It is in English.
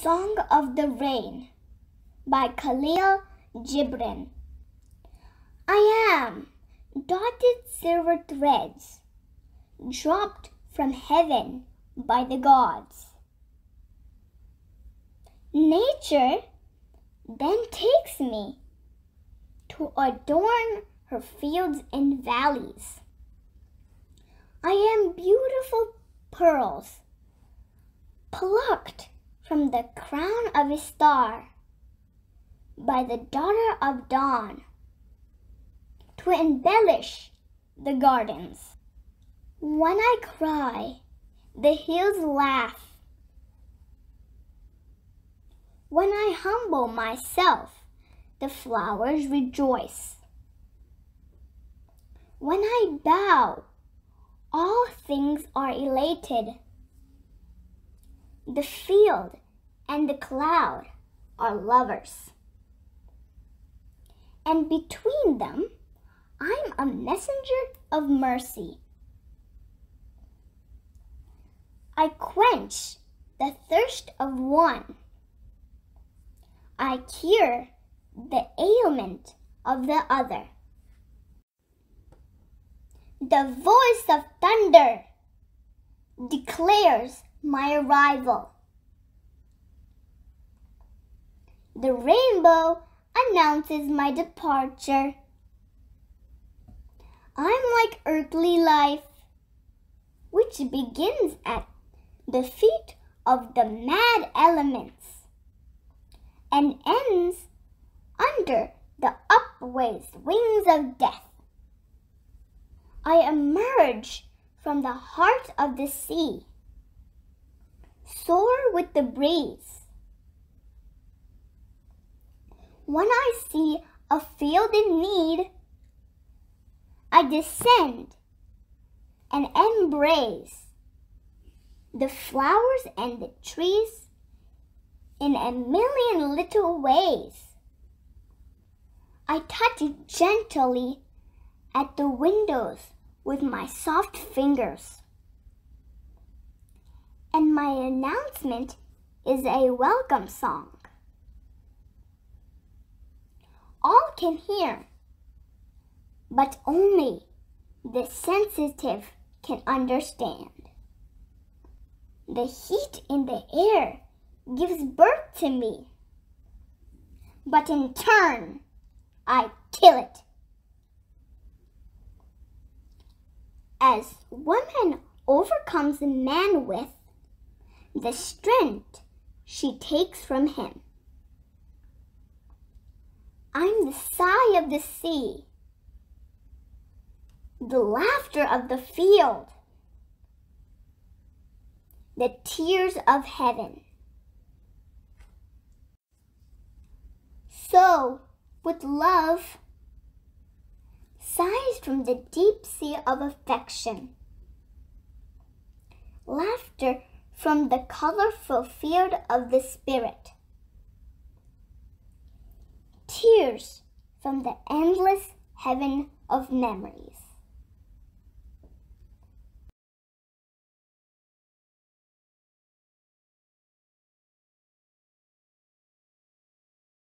Song of the Rain by Khalil Gibran. I am dotted silver threads dropped from heaven by the gods. Nature then takes me to adorn her fields and valleys. I am beautiful pearls plucked from the crown of Ishtar by the daughter of dawn to embellish the gardens. When I cry, the hills laugh. When I humble myself, the flowers rejoice. When I bow, all things are elated. The field and the cloud are lovers. And between them, I'm a messenger of mercy. I quench the thirst of one. I cure the ailment of the other. The voice of thunder declares my arrival. The rainbow announces my departure. I'm like earthly life, which begins at the feet of the mad elements and ends under the upways wings of death. I emerge from the heart of the sea soar with the breeze. When I see a field in need, I descend and embrace the flowers and the trees in a million little ways. I touch it gently at the windows with my soft fingers and my announcement is a welcome song. All can hear, but only the sensitive can understand. The heat in the air gives birth to me, but in turn, I kill it. As woman overcomes man with the strength she takes from him. I'm the sigh of the sea, the laughter of the field, the tears of heaven. So, with love, sighs from the deep sea of affection, laughter from the colorful field of the Spirit. Tears from the endless heaven of memories.